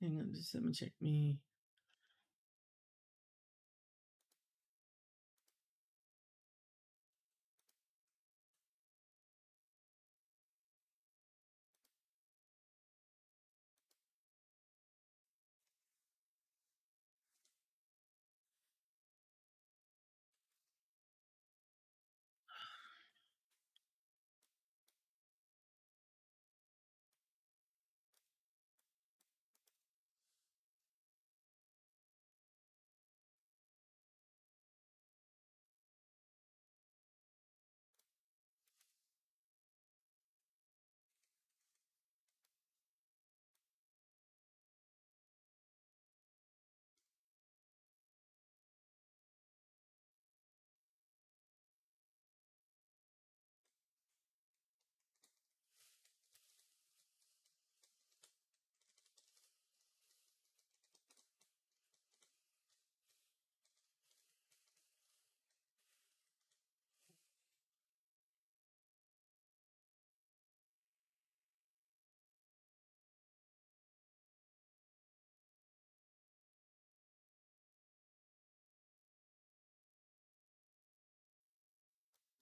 Hang on, just let me check me.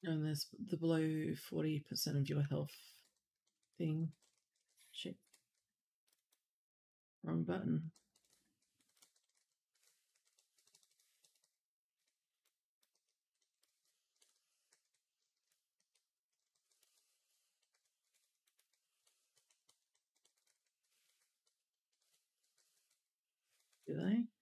And there's the below 40% of your health thing. Shit. Wrong button. Do they?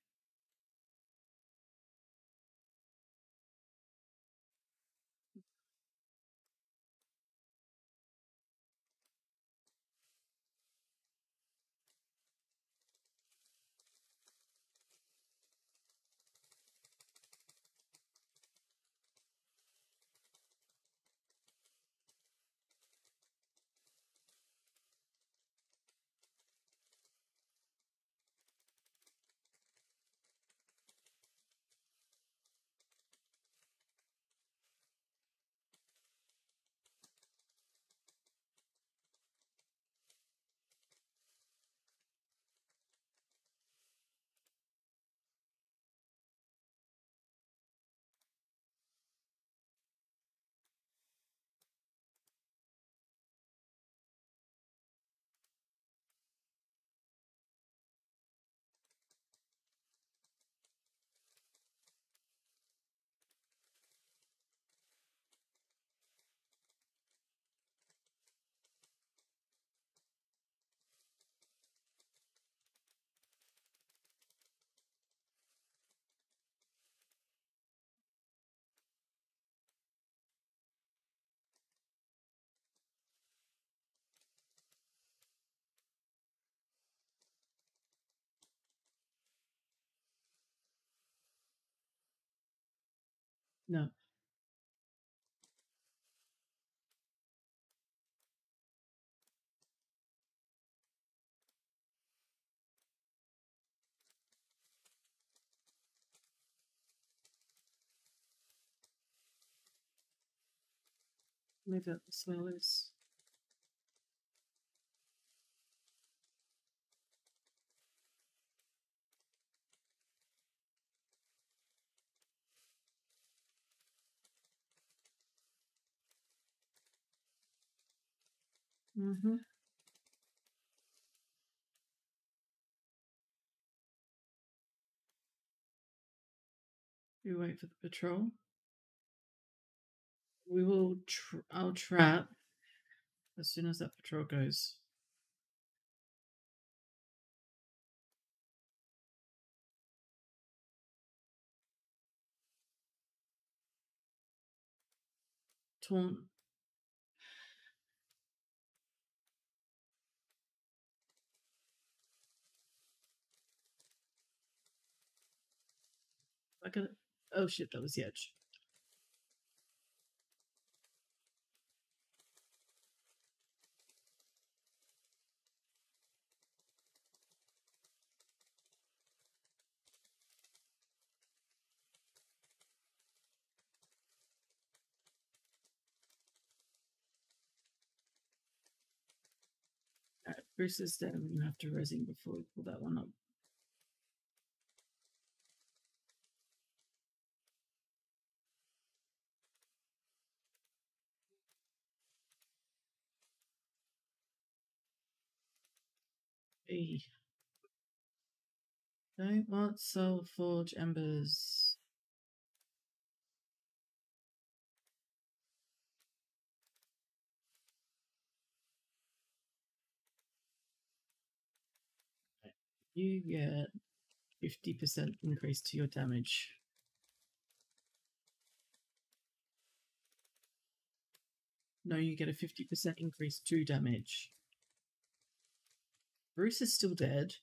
No. Out the smellers. Mm-hmm. We wait for the patrol. We will. Tr- I'll trap as soon as that patrol goes. Taunt. I can. Oh shit! That was the edge. Bruce is dead. Gonna have to res him before we pull that one up. Don't want soul forge embers. You get 50% increase to your damage. No, you get a 50% increase to damage. Bruce is still dead.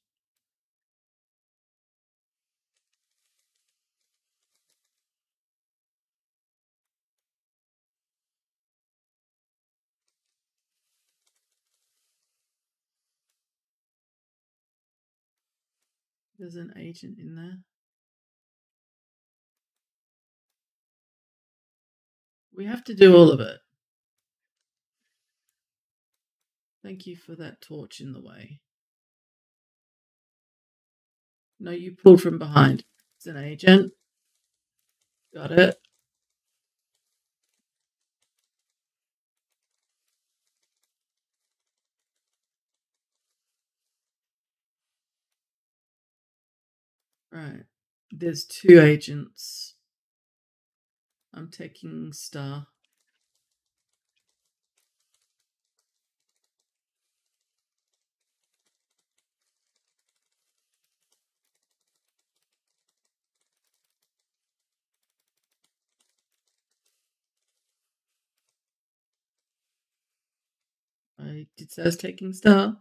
There's an agent in there. We have to do all of it. Thank you for that torch in the way. No, you pulled from behind. It's an agent. Got it. Right. There's two agents. I'm taking Star. I did was taking Star.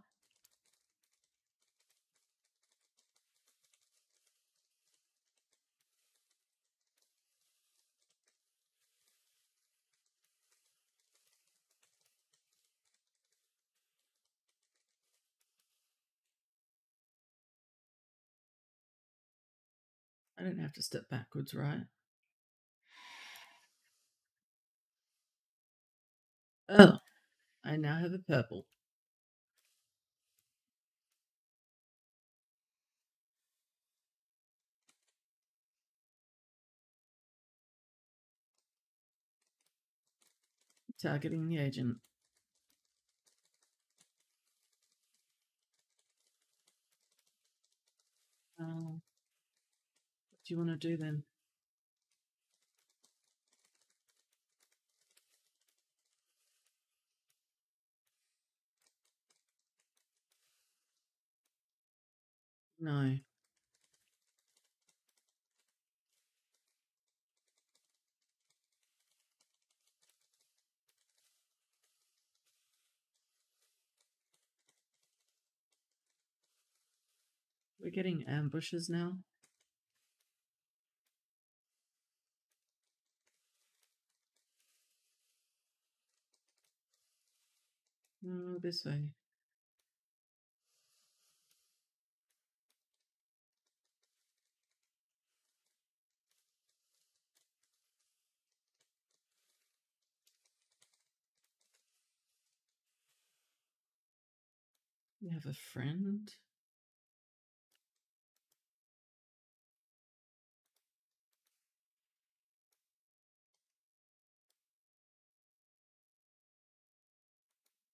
I don't have to step backwards, right? Oh, I now have a purple. Targeting the agent. Oh. What do you want to do then? No. We're getting ambushes now. No, this way. We have a friend.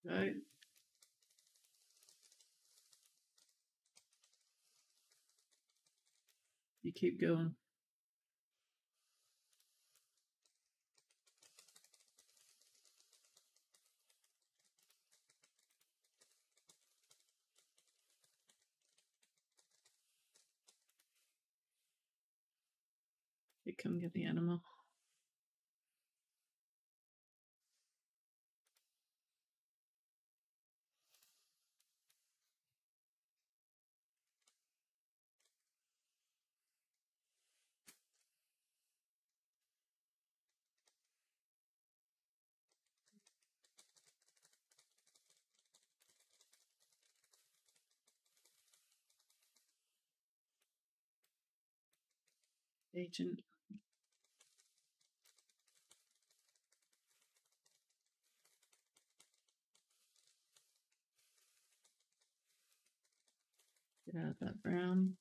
Right. You keep going. Come get the animal. Agent. That brown.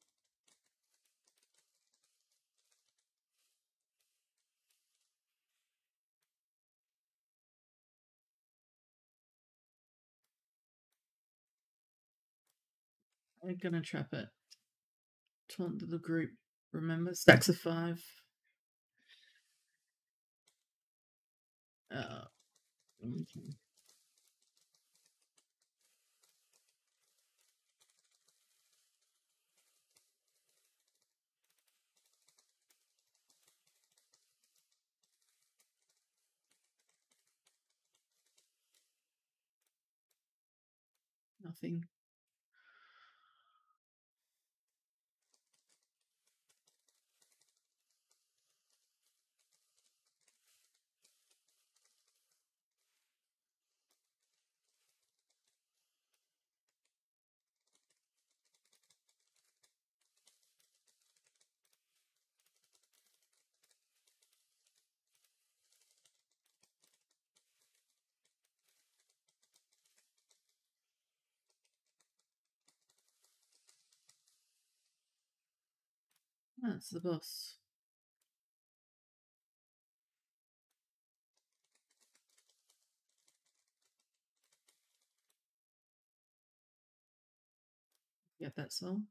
I'm gonna trap it. Taunt the group. Remember, stacks of five. Uh, okay. Nothing. That's the boss. Get that soul.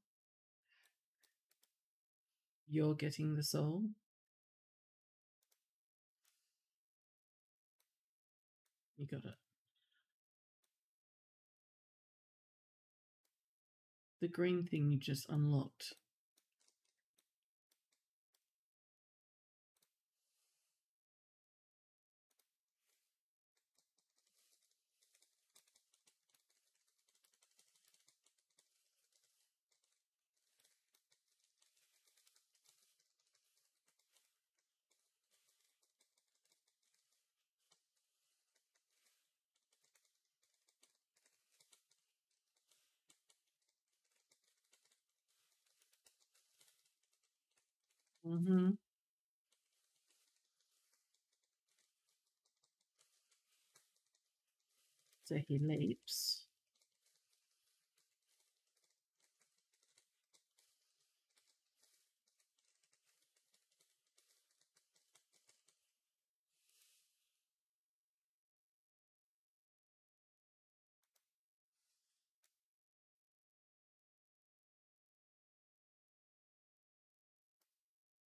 You're getting the soul. You got it. The green thing you just unlocked. Mm-hmm. So he leaps.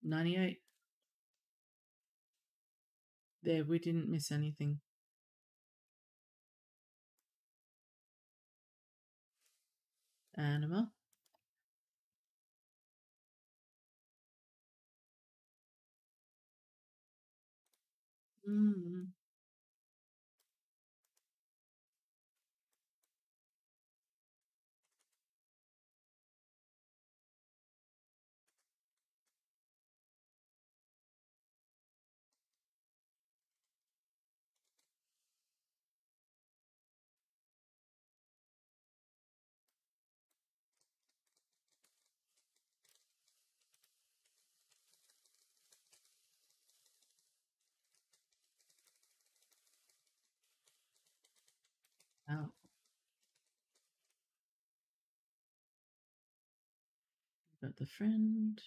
Ninety-eight. There, we didn't miss anything. Anima. Mm. Out. Got the friend.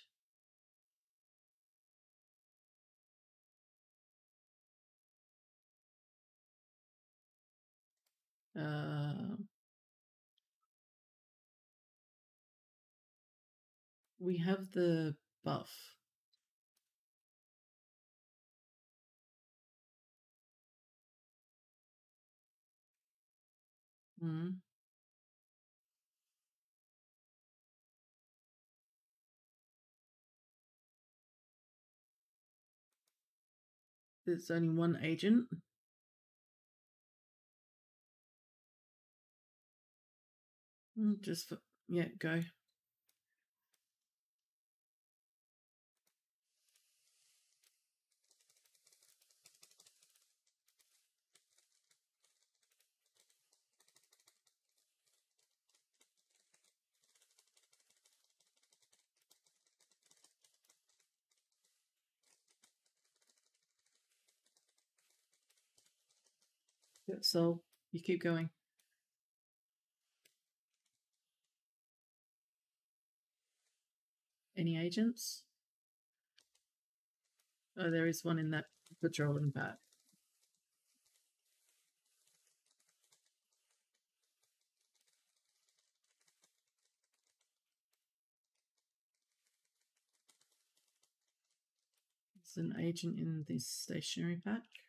Uh, we have the buff. Mm. There's only one agent. Mm, Just for, yeah, go. So you keep going. Any agents? Oh, there is one in that patrolling pack. There's an agent in this stationary pack.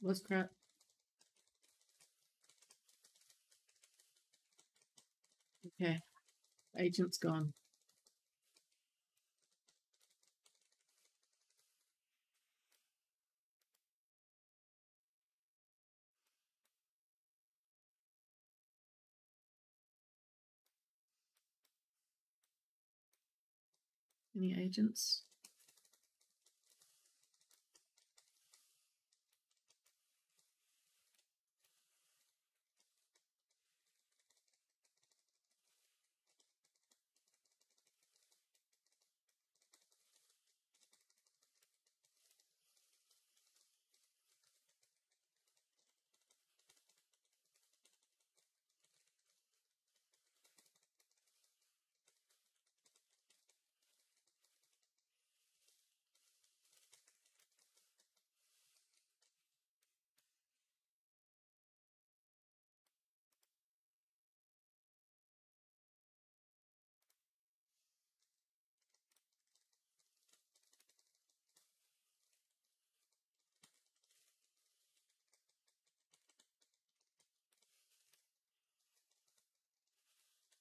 What's crap? Okay. Agent's gone. Any agents?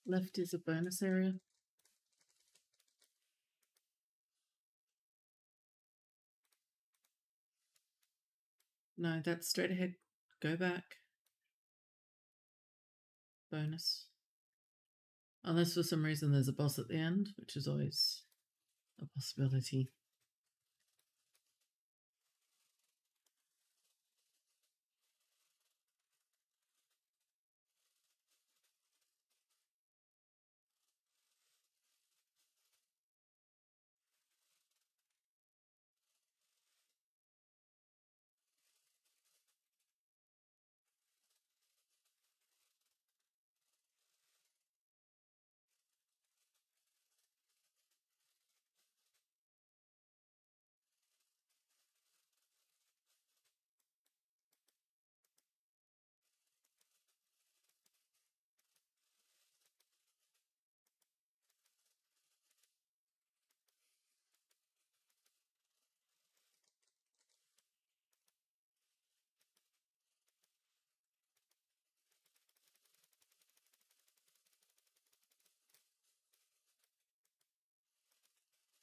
Left is a bonus area. No, that's straight ahead. Go back. Bonus. Unless for some reason there's a boss at the end, which is always a possibility.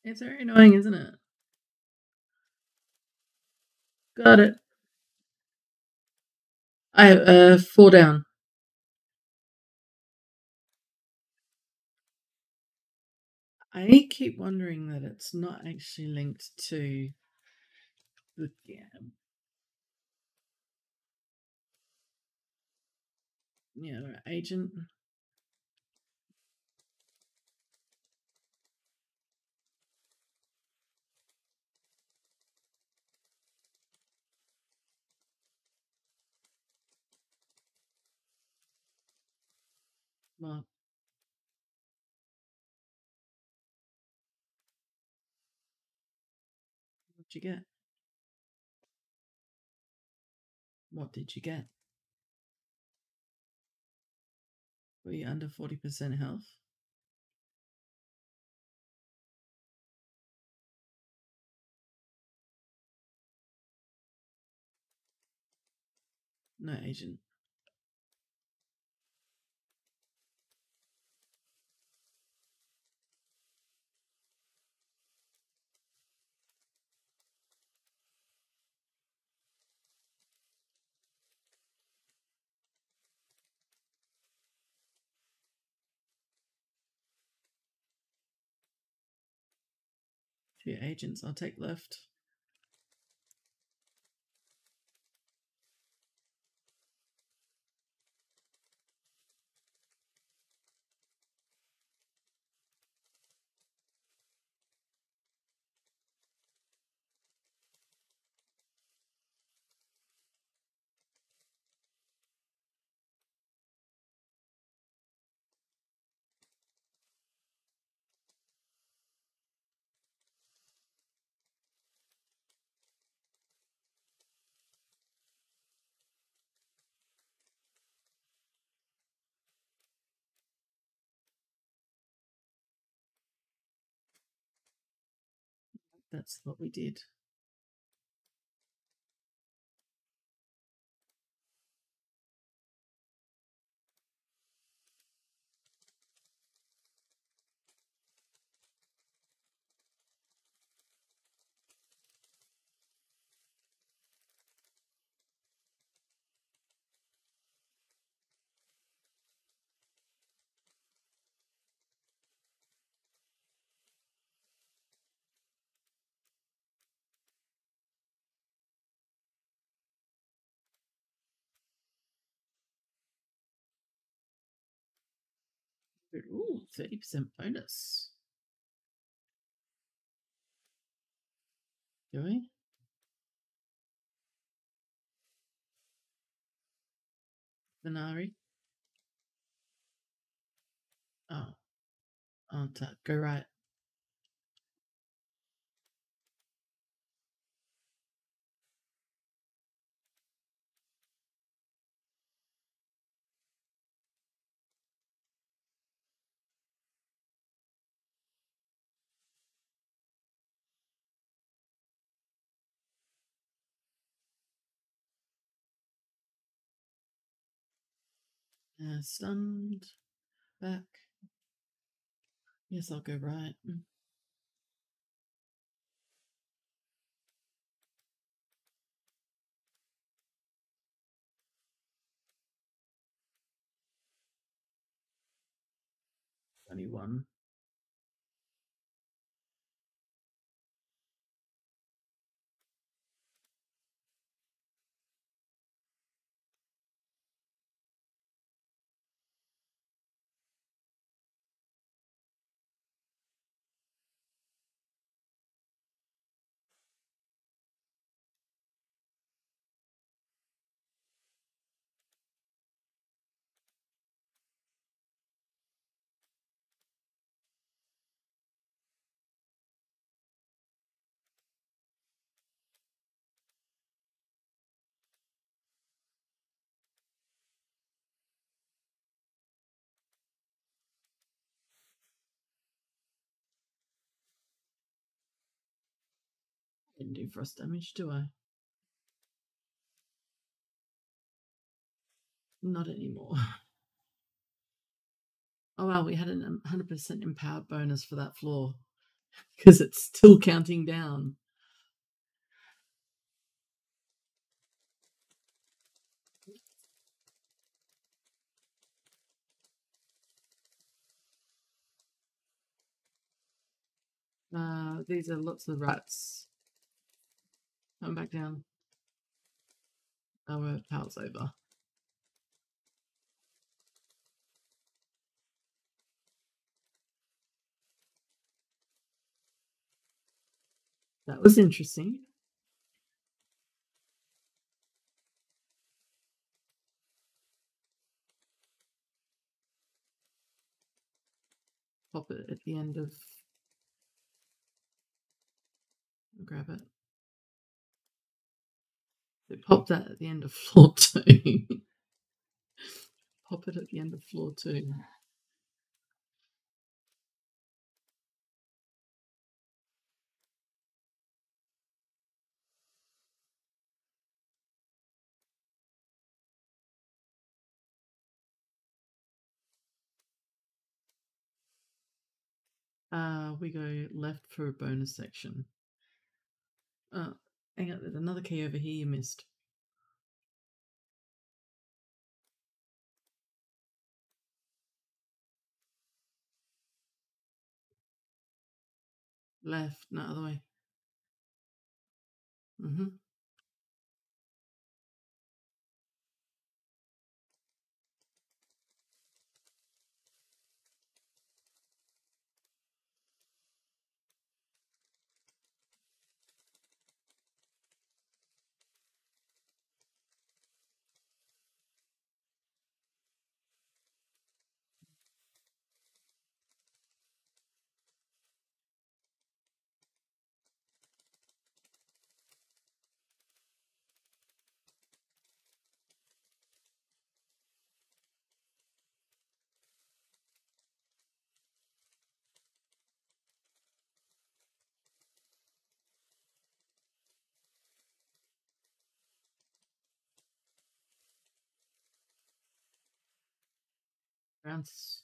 It's very annoying, isn't it? Got it. I have uh, four down. I keep wondering that it's not actually linked to the game. Yeah, agent. Well, what'd you get? What did you get? Were you under 40% health? No, agent. Two agents. I'll take left. That's what we did. Ooh, 30% bonus. Do we? Venari. Oh. To go right. Uh, stunned. Back. Yes, I'll go right. Mm. Twenty-one. Didn't do frost damage, do I? Not anymore. Oh wow, we had a 100% empowered bonus for that floor because it's still counting down. Uh, these are lots of rats. Come back down. Our power's over. That was interesting. Pop it at the end of. Grab it. So pop that at the end of floor two. pop it at the end of floor two. Uh, we go left for a bonus section. Oh, hang on, there's another key over here you missed. Left, no other way. Mm-hmm. Bounce.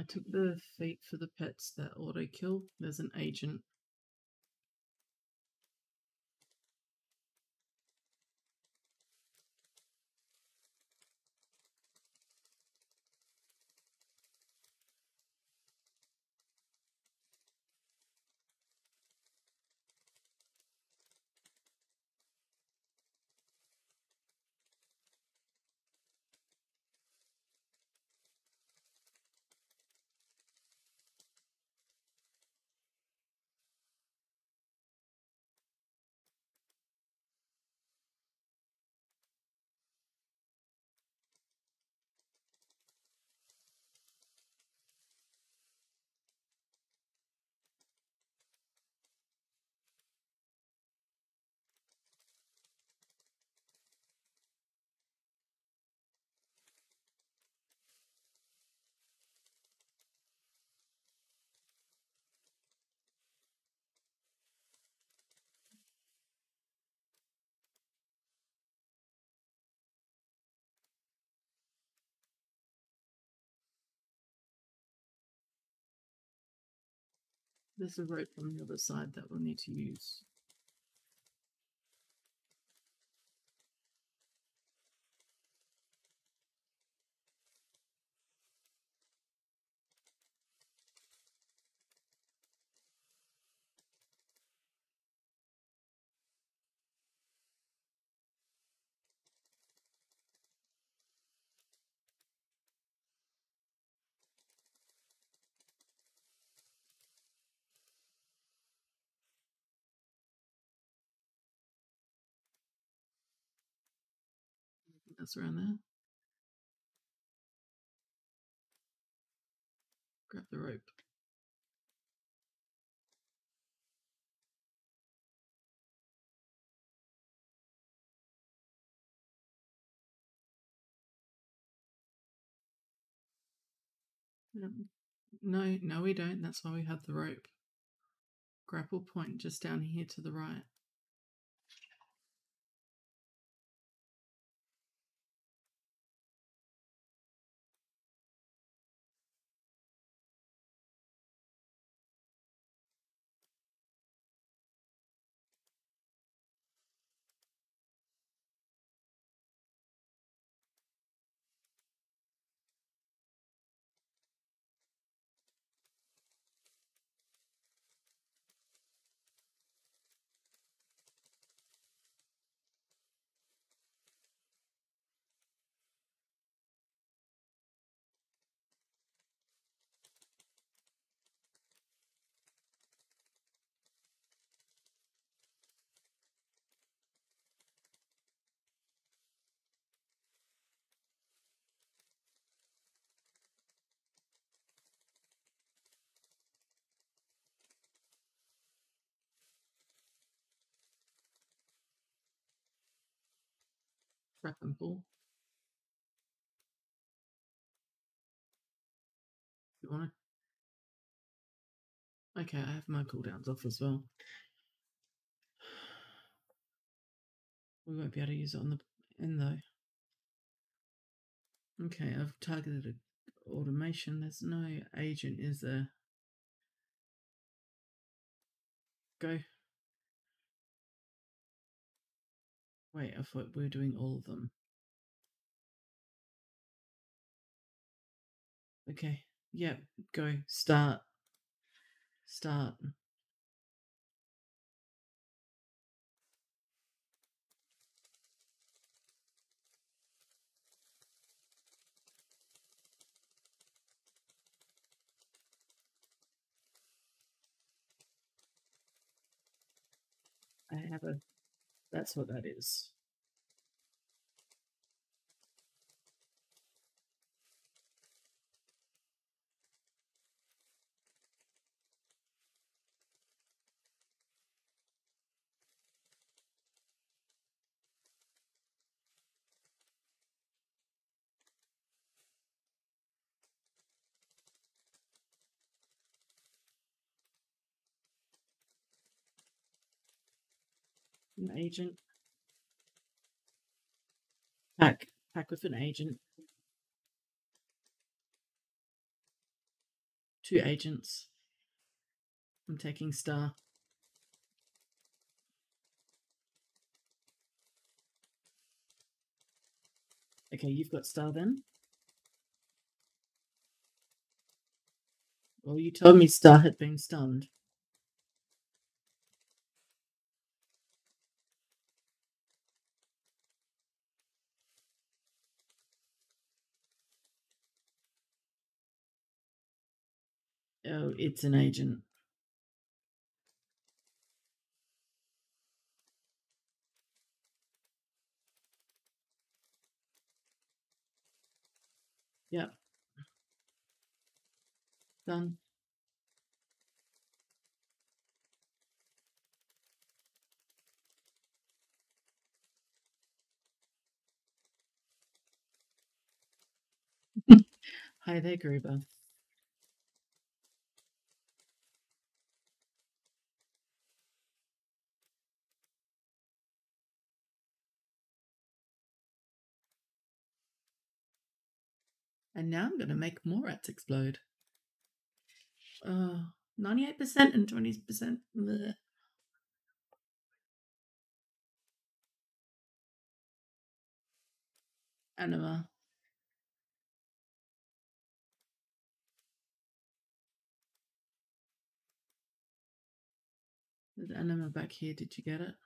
I took the feet for the pets that auto kill. There's an agent. There's a rope on the other side that we'll need to use. That's around there. Grab the rope. No, no, we don't. That's why we have the rope. Grapple point just down here to the right. Prep and pull. You want to? Okay, I have my cooldowns off as well. We won't be able to use it on the end though. Okay, I've targeted automation. There's no agent, is there? Go. Wait, I thought we were doing all of them. Okay, yep, go. Start. Start. I have a. That's what that is. An agent. Pack. Pack with an agent. Two agents. I'm taking star. Okay, you've got star then. Well, you told me star had been stunned. Oh, it's an agent. Yep. Done. Hi there, Gruber. And now I'm going to make more rats explode. Oh, 98% and 20%. Bleh. Anima. There's anima back here. Did you get it?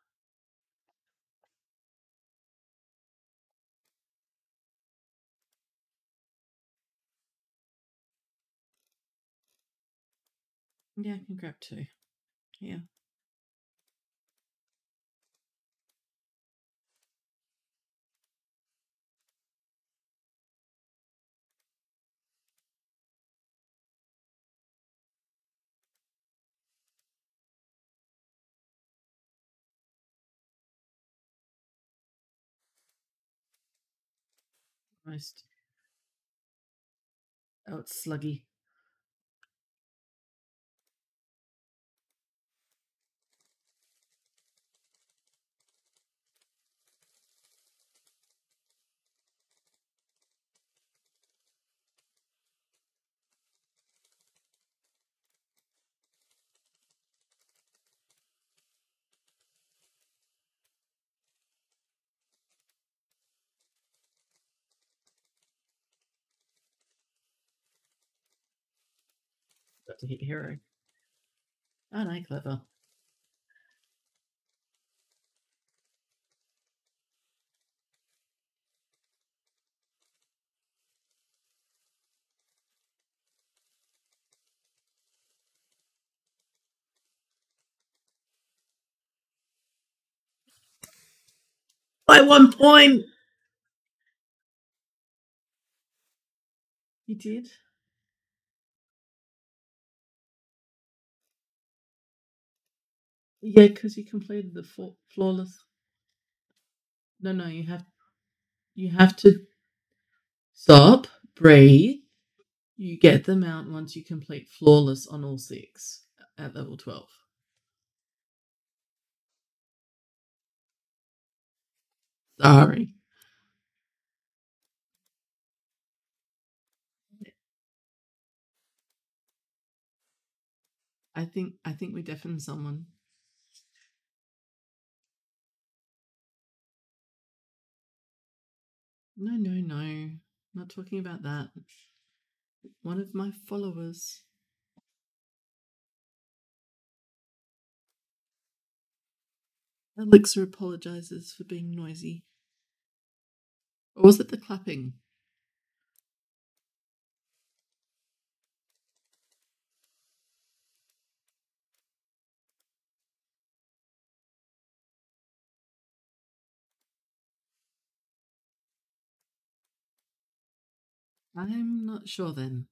Yeah, I can grab two. Yeah. Most. Oh, it's sluggy. Hit hero. Oh no, clever. By one point. You did? Yeah, because you completed the flaw- flawless. No, no, you have You have to stop, breathe. You get the mount once you complete flawless on all six at level 12. Sorry. I think I think we deafened someone. No, no, no. Not talking about that. One of my followers. Alixa apologizes for being noisy. Or was it the clapping? I'm not sure then.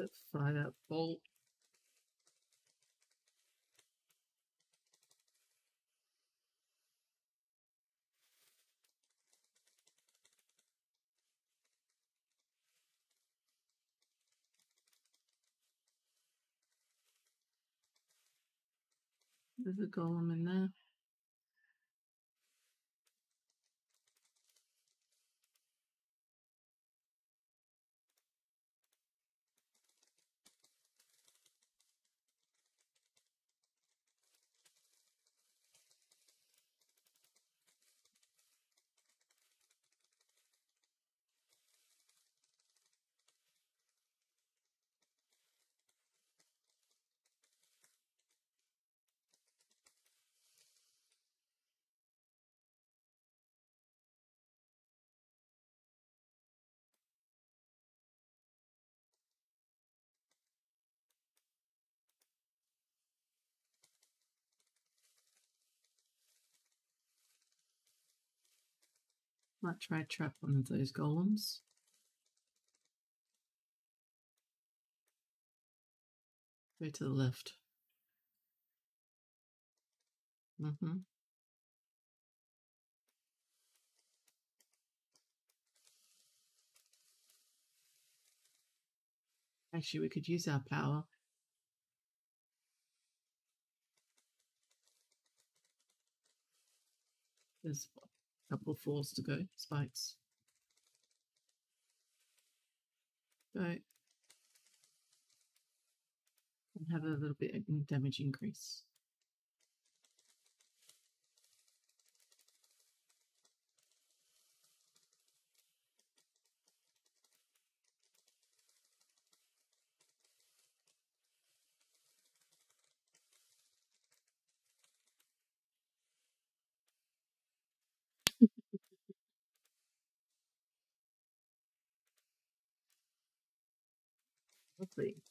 The fire bolt. There's a golem in there. Might try trap one of those golems. Go to the left. Mm-hmm. Actually, we could use our power. There's couple falls to go. Spikes. Go. And have a little bit of damage increase.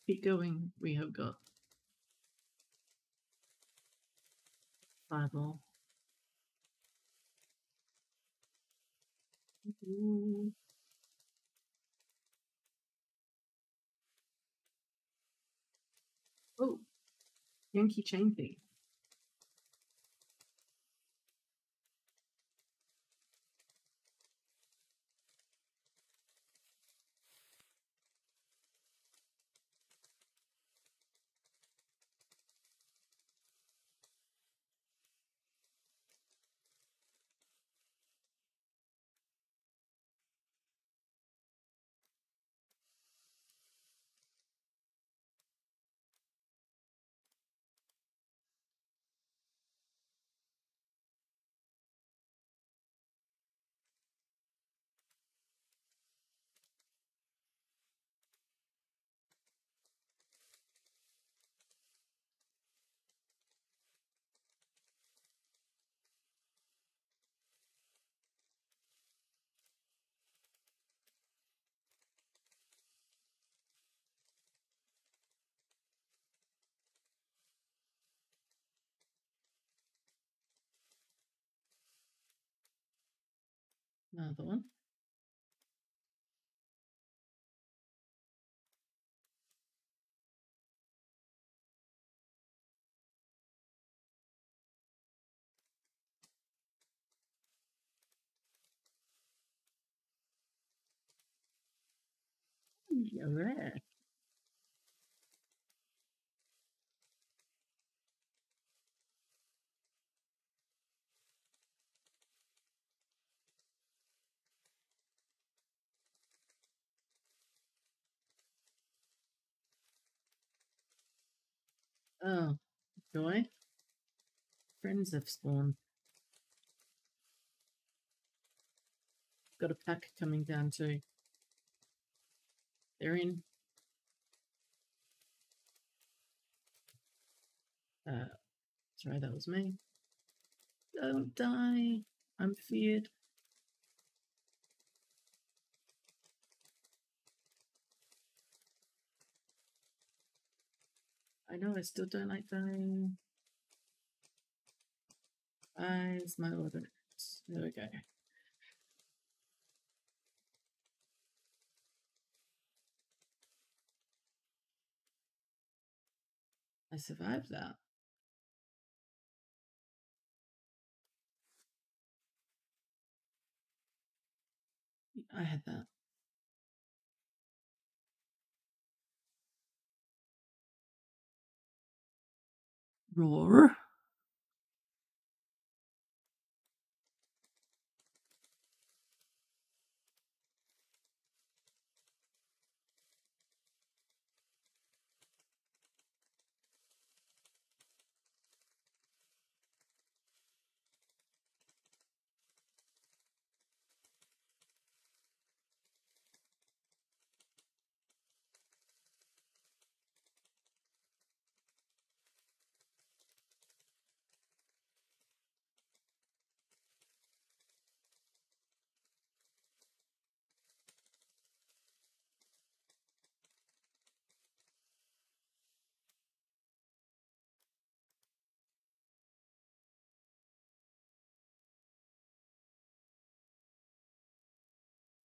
Keep going. We have got fireball. Ooh. Oh, Yankee chain thing. Another one. You're rare. Oh, joy. Friends have spawned. Got a pack coming down too. They're in. Uh, sorry, that was me. Don't die. I'm feared. I know I still don't like dying. Eyes, my order. There we go. I survived that. I had that. Roar.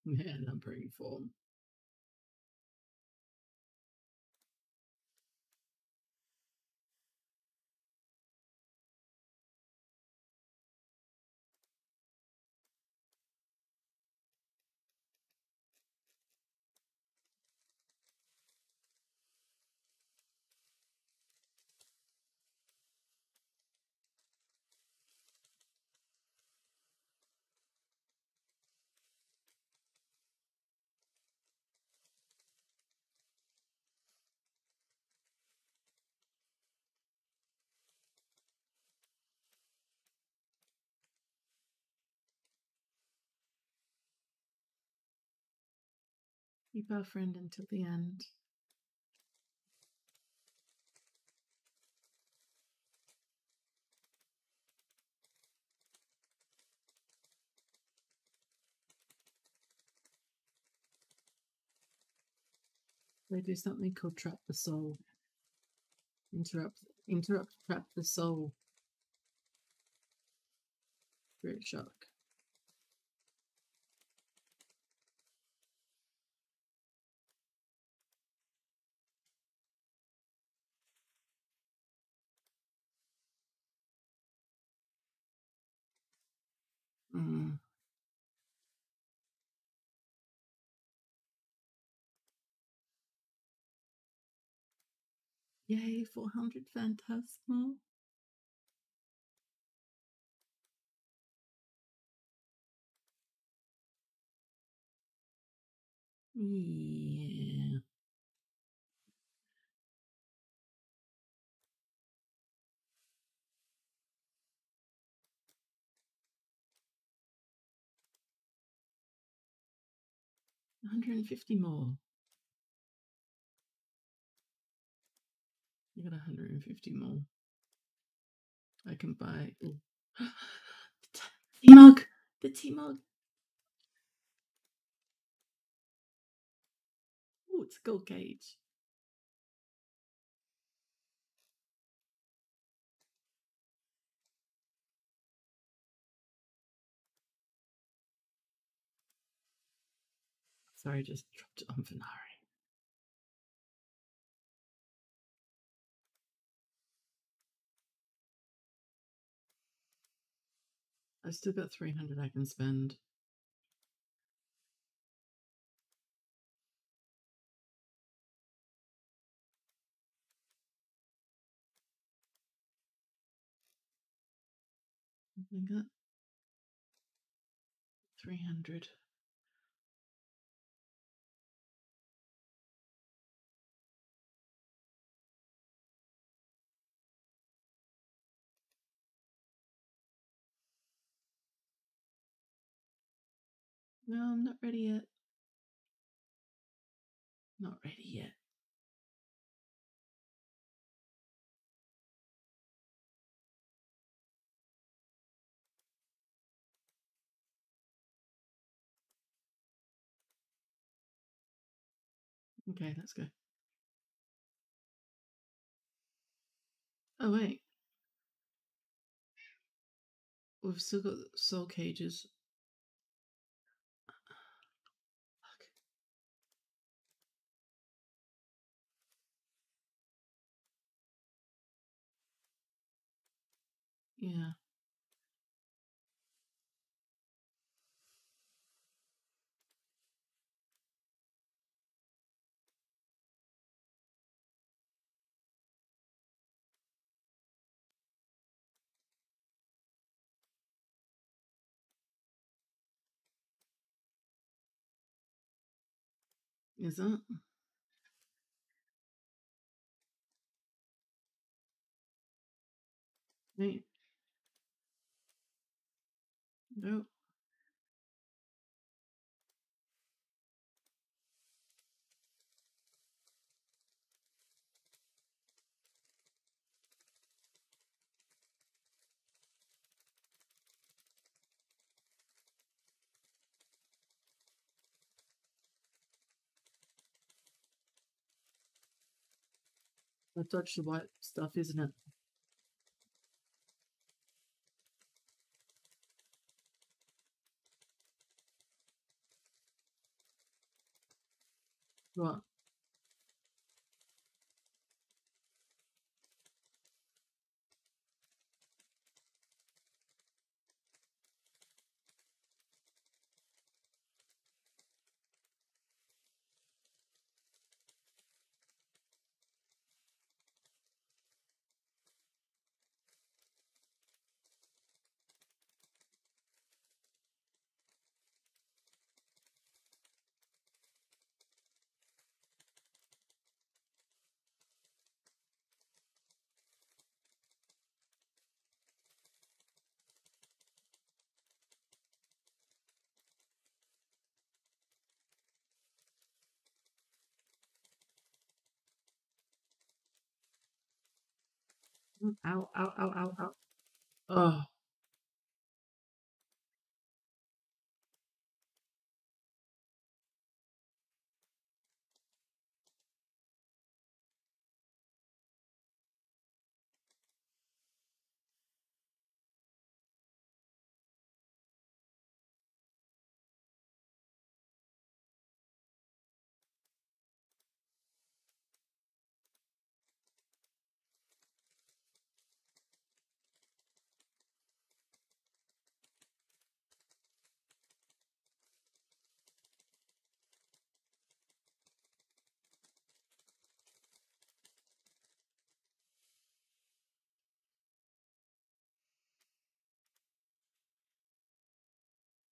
Man, I'm pretty full. Keep our friend until the end. They do something called trap the soul. Interrupt, interrupt, trap the soul. Great shock. Yay, 400 Phantasmal. Yeah. Hundred and fifty more. You got one hundred and fifty more. I can buy. the T mug. The T mug. Oh, it's a gold cage. Sorry, just dropped it on Venari. I've still got 300 I can spend. I got 300. No, I'm not ready yet. Not ready yet. Okay, let's go. Oh, wait. We've still got soul cages. Yeah. Is that? Wait. No. I dodged the white stuff, isn't it? What? Mm, Ow, ow, ow, ow, ow. Oh.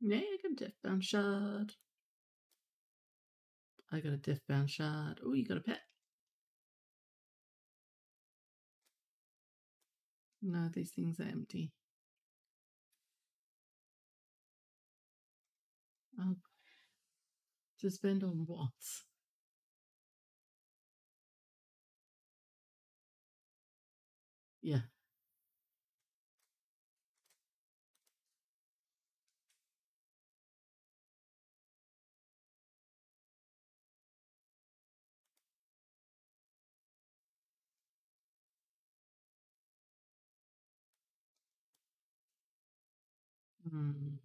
Yeah, I got a Deathbound shard. I got a Deathbound shard. Oh, you got a pet. No, these things are empty. Oh, to spend on what? Yeah. Hmm.